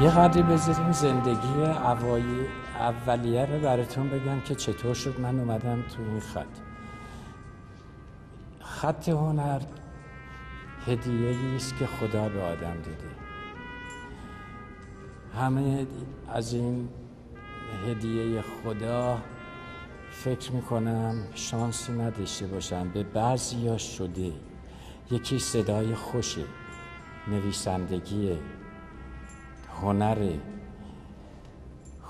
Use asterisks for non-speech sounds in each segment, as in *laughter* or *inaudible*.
یه قدری بذارین زندگی اولیه رو براتون بگم که چطور شد. من اومدم تو این خط. خط هنر هدیه است که خدا به آدم داده. همه از این هدیه خدا فکر می‌کنم شانسی نداشته باشم به بعضی ها شده. یکی صدای خوشه. نویسندگی هنره.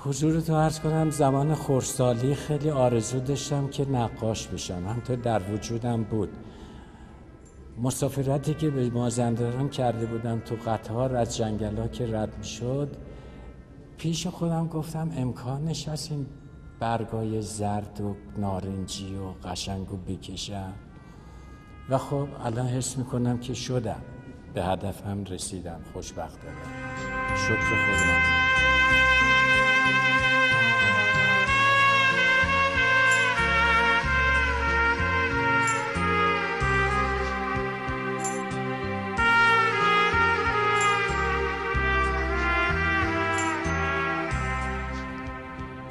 حضور تو عرض کنم زمان خورسالی خیلی آرزو داشتم که نقاش بشم. همطور در وجودم بود. مسافرتی که به مازندران کرده بودم تو قطار از جنگل ها که رد شد پیش خودم گفتم امکانش هست این برگای زرد و نارنجی و قشنگ و بکشم. و خب الان حس می‌کنم که شدم. به هدفم رسیدم. خوشبختانه شکر خدا.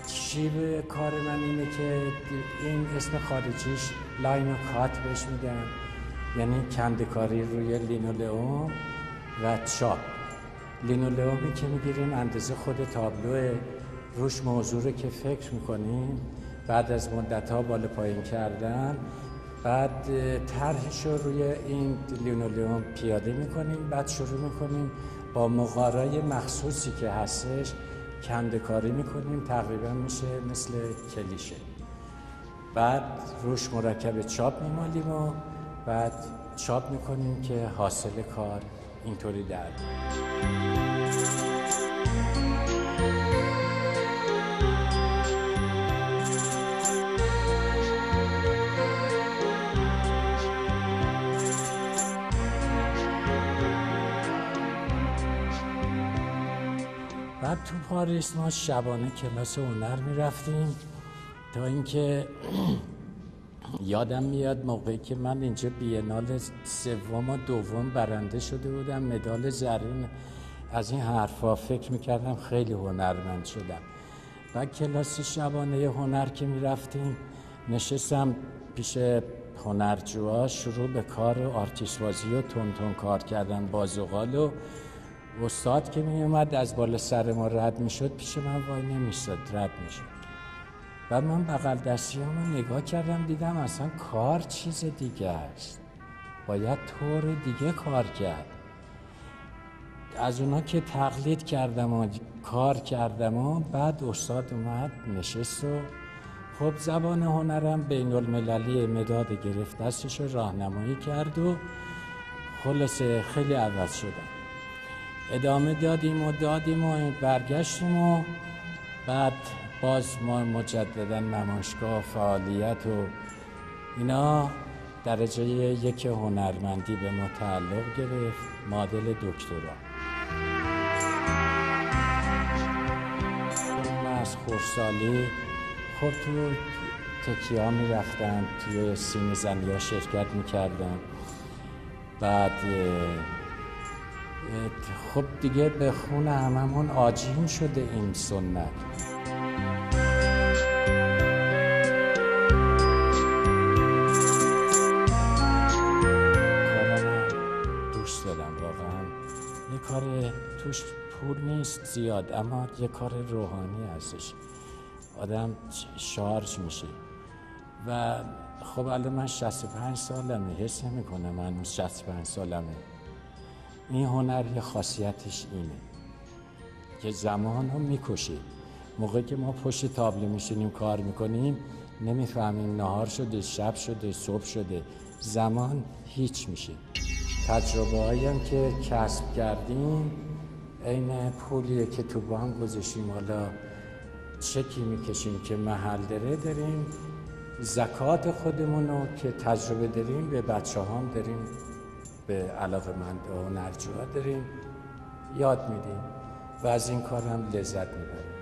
شیب کار من اینه که این اسم خارجیش lino cut بهش میگن یعنی کندکاری روی لینولئوم و چاپ. لینولئومی که می‌گیریم اندازه خود تابلو روش موضوع که فکر می‌کنیم بعد از مدت ها بالا پایین کردن بعد طرحش رو روی این لینولئوم پیاده می‌کنیم بعد شروع می‌کنیم با مغارای مخصوصی که هستش کنده کاری می‌کنیم تقریبا میشه مثل کلیشه. بعد روش مرکب چاپ میمالیم و بعد چاپ می‌کنیم که حاصل کار اینطوری در. بعد تو پاریس ما شبانه کلاس هنر می‌رفتیم تا اینکه *clears throat* یادم میاد موقعی که من اینجا بینال سوم و دوم برنده شده بودم مدال زرین از این حرفا فکر می‌کردم خیلی هنرمند شدم. و کلاس شبانه هنر که می‌رفتیم نشستم پیش هنرجوها شروع به کار آرتیسوازی و تون تون کار کردن بازوغال و استاد که می اومد از بالا سر ما رد می شد پیش من وای نمیستاد رد می شد و من بغل دستی رو نگاه کردم دیدم اصلا کار چیز دیگه است. باید طور دیگه کار کرد. از اونا که تقلید کردم و کار کردم و بعد استاد اومد نشست و خب زبان هنرم بین المللی مداد گرفت دستش راهنمایی کرد و خلاصه خیلی عوض شدم. ادامه دادیم و دادیم و برگشتیم و بعد باز ما مجددا نمایشگاه فعالیت و اینا درجه یک هنرمندی به ما تعلق گرفت مدل دکترا. از خورسالی خب تو تکیه می رفتن توی سینی زنی ها شرکت می کردن بعد خب دیگه به خون هممون آجین شده این سنت. کار توش پول نیست زیاد اما یه کار روحانی هستش آدم شارژ میشه. و خب الان من 65 سالمه حس نمی کنم من 65 سالمه. این هنر یه خاصیتش اینه که زمان رو می‌کشه. موقعی که ما پشت تابلو میشینیم کار می‌کنیم نمی‌فهمیم نهار شده شب شده صبح شده زمان هیچ میشه. تجربه هم که کسب کردیم عین پولیه که تو بانک گذاشتیم. حالا چکی می‌کشیم که محل داره داریم. زکات خودمون رو که تجربه داریم به بچه هم داریم به علاقه من و نرجوها داریم. یاد میدیم و از این کار هم لذت می‌بریم.